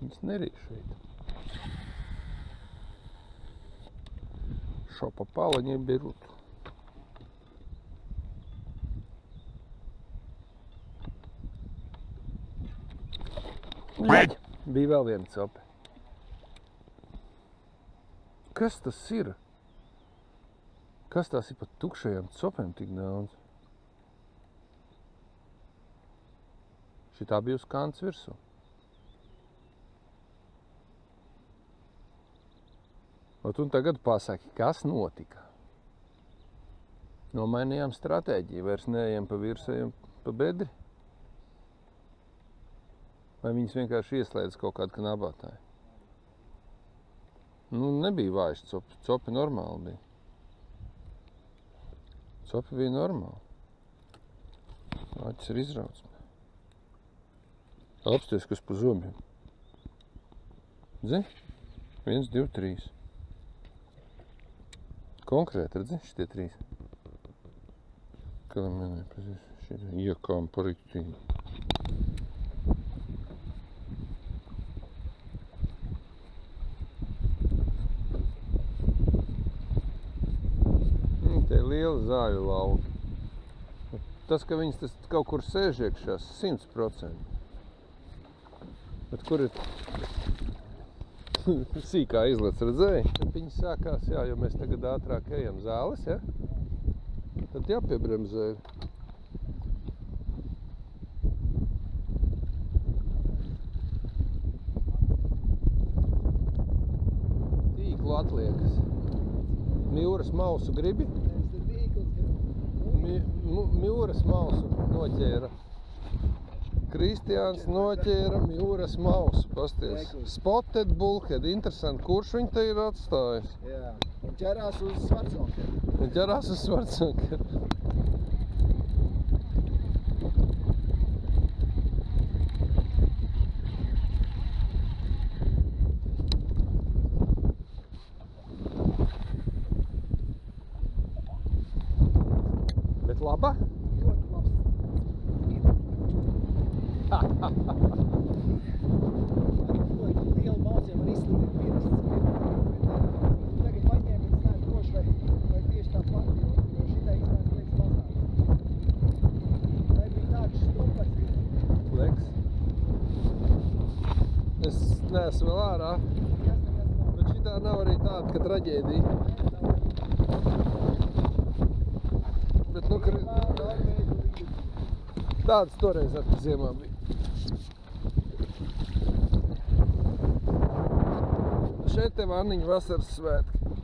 Viņas nerīk šeit. Что попало, не берут. Bļaļ! Bija vēl viena copa. Kas tas ir? Kas tās ir pat tukšajām copēm tik daudz? Šitā bija uz kants virsū. Un tagad pasaki, kas notika? Nomainījām stratēģiju, vairs neejam pa virsmu, ejam pa bedri. Vai viņas vienkārši ieslēdz kaut kādu knabātāju? Nu, nebija vājš copi, copi normāli bija. Copi bija normāli. Acis ir izrauts. Apsties, kas pa zobiem. Zini? Viens, divi, trīs. Konkrēti, redzi, šitie trīs. Minēja, pazīst, šitie iekām pariktīgi. Nu, Tie lieli zāļu lauki. Tas, ka viņas tas kaut kur sēž iekšā, 100%. Bet kur ir sīkā izlec, redzēji? Tad viņi sākās, jā, jo mēs tagad ātrāk ejam zāles, ja? Tad jāpiebremzē. Tīklu atliekas. Mjūras mausu gribi? Mi, mu, Mjūras mausu noķēra. Kristiāns noķēra Mjūras mausu. Pasties. Spotted bullhead. Interesanti, kurš viņu te ir atstājis? Jā. Un ķerās uz svarcokiem. Ķerās uz Svarcāku. Bet laba? Neesmu vēl ārā, bet šitā nav arī tāda, ka traģēdija. Bet, nu, ka tāds toreiz ar ziemā bija. šeit te vaniņu vasaras svētki.